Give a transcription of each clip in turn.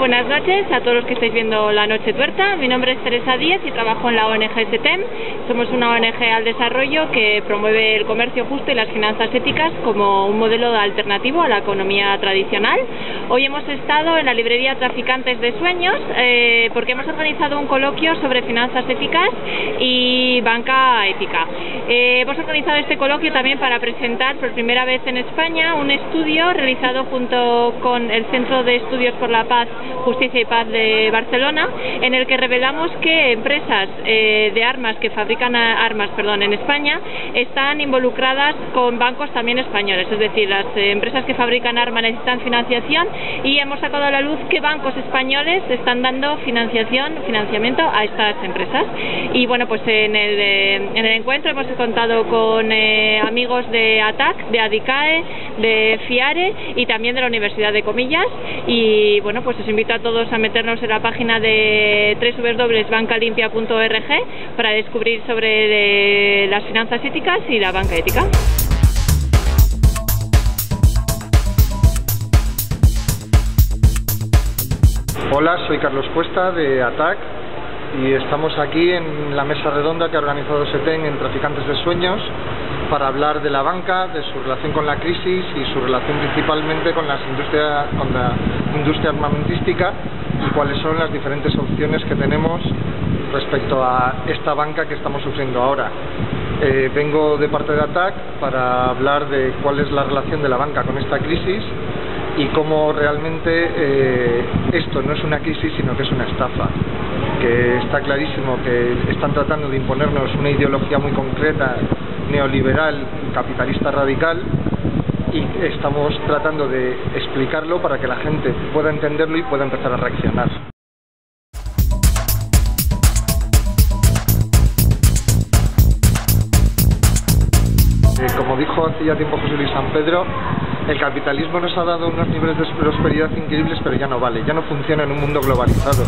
Buenas noches a todos los que estáis viendo La Noche Tuerta. Mi nombre es Teresa Díez y trabajo en la ONG SETEM. Somos una ONG al desarrollo que promueve el comercio justo y las finanzas éticas como un modelo alternativo a la economía tradicional. Hoy hemos estado en la librería Traficantes de Sueños eh, porque hemos organizado un coloquio sobre finanzas éticas y banca ética. Eh, hemos organizado este coloquio también para presentar por primera vez en España un estudio realizado junto con el Centro de Estudios por la Paz, Justicia y Paz de Barcelona, en el que revelamos que empresas eh, de armas que fabrican armas perdón, en España están involucradas con bancos también españoles, es decir, las eh, empresas que fabrican armas necesitan financiación y hemos sacado a la luz que bancos españoles están dando financiación, financiamiento a estas empresas. Y bueno, pues en el, eh, en el encuentro hemos contado con amigos de ATAC, de ADICAE, de FIARE y también de la Universidad de Comillas y bueno, pues os invito a todos a meternos en la página de www.bancalimpia.org para descubrir sobre las finanzas éticas y la banca ética. Hola, soy Carlos Cuesta de ATAC y estamos aquí en la mesa redonda que ha organizado SETEN en Traficantes de Sueños para hablar de la banca, de su relación con la crisis y su relación principalmente con, las con la industria armamentística y cuáles son las diferentes opciones que tenemos respecto a esta banca que estamos sufriendo ahora. Eh, vengo de parte de ATAC para hablar de cuál es la relación de la banca con esta crisis y cómo realmente eh, esto no es una crisis sino que es una estafa que está clarísimo que están tratando de imponernos una ideología muy concreta neoliberal, capitalista radical y estamos tratando de explicarlo para que la gente pueda entenderlo y pueda empezar a reaccionar. Eh, como dijo hace ya tiempo José Luis San Pedro, el capitalismo nos ha dado unos niveles de prosperidad increíbles, pero ya no vale, ya no funciona en un mundo globalizado.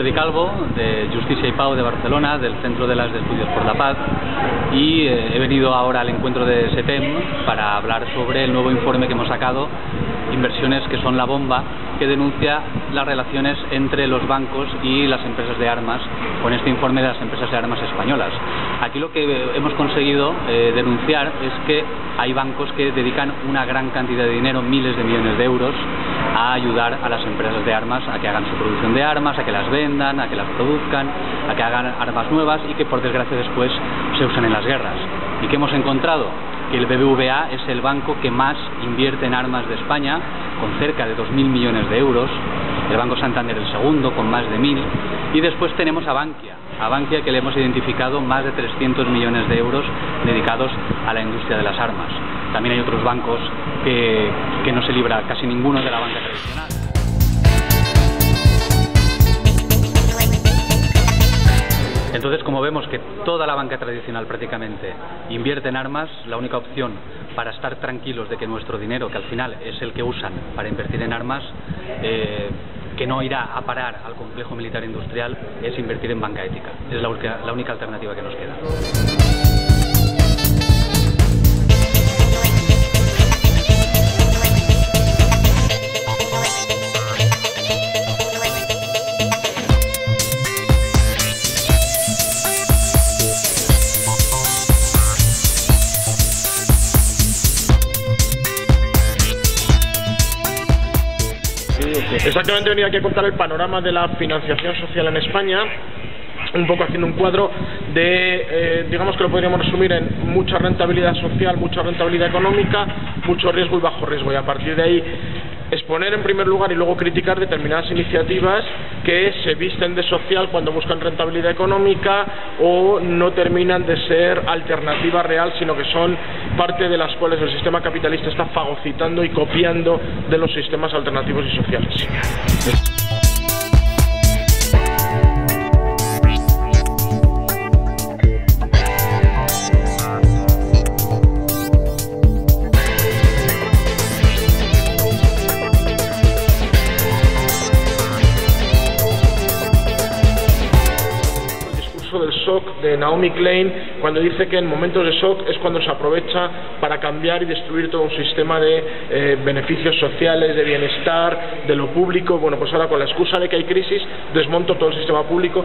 Jordi Calvo, de Justicia y Pau de Barcelona, del Centro de las de Estudios por la Paz, y eh, he venido ahora al encuentro de SETEM para hablar sobre el nuevo informe que hemos sacado, Inversiones que son la bomba, que denuncia las relaciones entre los bancos y las empresas de armas, con este informe de las empresas de armas españolas. Aquí lo que hemos conseguido eh, denunciar es que hay bancos que dedican una gran cantidad de dinero, miles de millones de euros, a ayudar a las empresas de armas a que hagan su producción de armas, a que las vendan, a que las produzcan, a que hagan armas nuevas y que por desgracia después se usen en las guerras. ¿Y qué hemos encontrado? Que el BBVA es el banco que más invierte en armas de España, con cerca de 2.000 millones de euros, el Banco Santander el segundo, con más de 1.000, y después tenemos a Bankia, a Bankia que le hemos identificado más de 300 millones de euros dedicados a la industria de las armas. También hay otros bancos que, que no se libra casi ninguno de la banca tradicional. Entonces, como vemos que toda la banca tradicional prácticamente invierte en armas, la única opción para estar tranquilos de que nuestro dinero, que al final es el que usan para invertir en armas, eh, que no irá a parar al complejo militar industrial, es invertir en banca ética. Es la única, la única alternativa que nos queda. Exactamente venía aquí a contar el panorama de la financiación social en España un poco haciendo un cuadro de, eh, digamos que lo podríamos resumir en mucha rentabilidad social, mucha rentabilidad económica, mucho riesgo y bajo riesgo. Y a partir de ahí exponer en primer lugar y luego criticar determinadas iniciativas que se visten de social cuando buscan rentabilidad económica o no terminan de ser alternativa real, sino que son parte de las cuales el sistema capitalista está fagocitando y copiando de los sistemas alternativos y sociales. Naomi Klein cuando dice que en momentos de shock es cuando se aprovecha para cambiar y destruir todo un sistema de eh, beneficios sociales, de bienestar, de lo público. Bueno, pues ahora con la excusa de que hay crisis desmonto todo el sistema público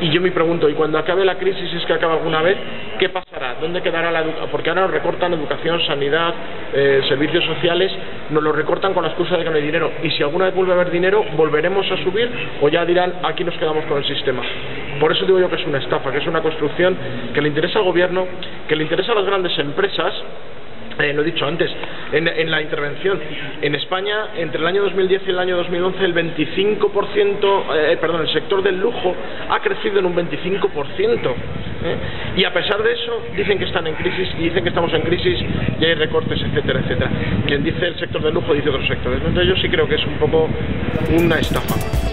y yo me pregunto, ¿y cuando acabe la crisis, es que acaba alguna vez, qué pasará? ¿Dónde quedará la educación? Porque ahora recortan educación, sanidad, eh, servicios sociales, nos lo recortan con la excusa de que no hay dinero. Y si alguna vez vuelve a haber dinero, ¿volveremos a subir o ya dirán, aquí nos quedamos con el sistema? Por eso digo yo que es una estafa, que es una construcción que le interesa al gobierno, que le interesa a las grandes empresas, eh, lo he dicho antes, en, en, la intervención. En España, entre el año 2010 y el año 2011, el 25%, eh, perdón, el sector del lujo ha crecido en un 25%. ¿eh? Y a pesar de eso, dicen que están en crisis y dicen que estamos en crisis y hay recortes, etcétera, etcétera. Quien dice el sector del lujo dice otros sectores. Entonces yo sí creo que es un poco una estafa.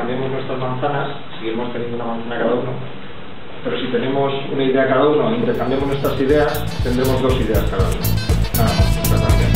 intercambiemos nuestras manzanas, seguimos teniendo una manzana cada uno. Pero si tenemos una idea cada uno, e intercambiamos nuestras ideas, tendremos dos ideas cada uno.